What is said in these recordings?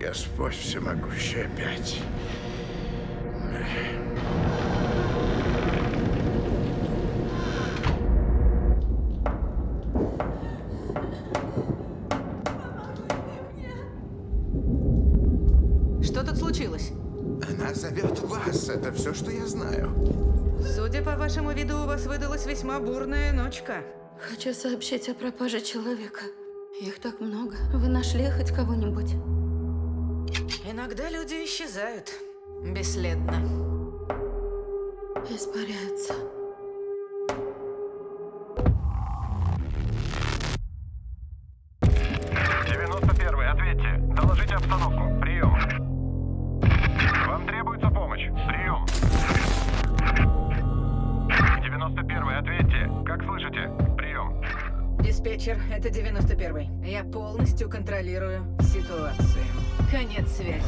Господь всемогущий опять. Что тут случилось? Она зовет вас. Это все, что я знаю. Судя по вашему виду, у вас выдалась весьма бурная ночка. Хочу сообщить о пропаже человека. Их так много. Вы нашли хоть кого-нибудь? Иногда люди исчезают. Бесследно. Испаряются. Девяносто первый, ответьте. Доложите обстановку. Прием. Диспетчер, это 91-й. Я полностью контролирую ситуацию. Конец связи.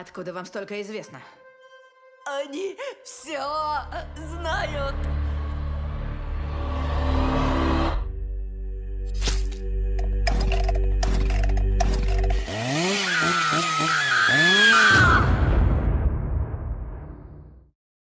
Откуда вам столько известно? Они все знают!